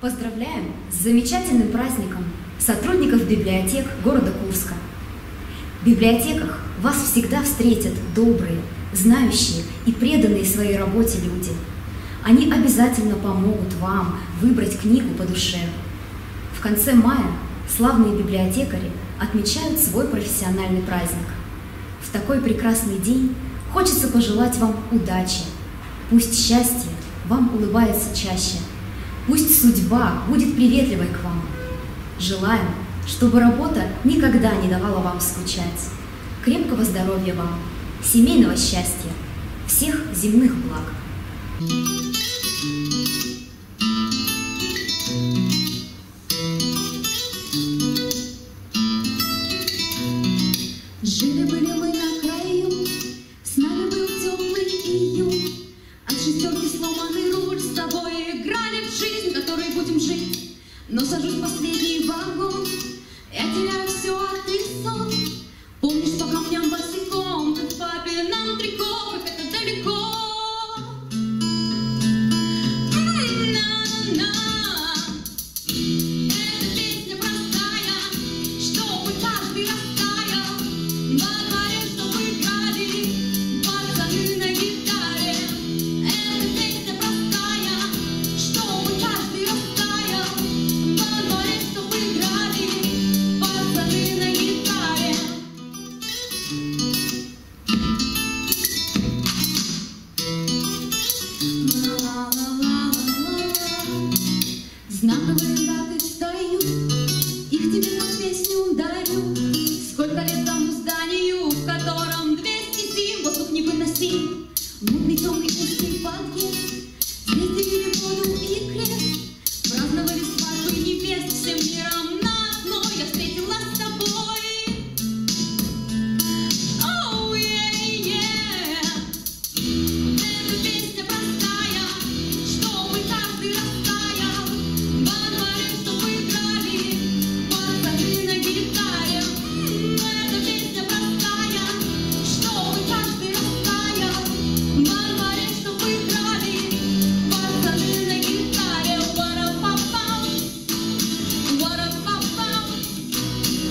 Поздравляем с замечательным праздником сотрудников библиотек города Курска. В библиотеках вас всегда встретят добрые, знающие и преданные своей работе люди. Они обязательно помогут вам выбрать книгу по душе. В конце мая славные библиотекари отмечают свой профессиональный праздник. В такой прекрасный день хочется пожелать вам удачи. Пусть счастье вам улыбается чаще. Пусть судьба будет приветливой к вам. Желаем, чтобы работа никогда не давала вам скучать. Крепкого здоровья вам, семейного счастья, всех земных благ. Жили-были Но сажусь последний вагон, я теряю все, а ты сон. So we can funky.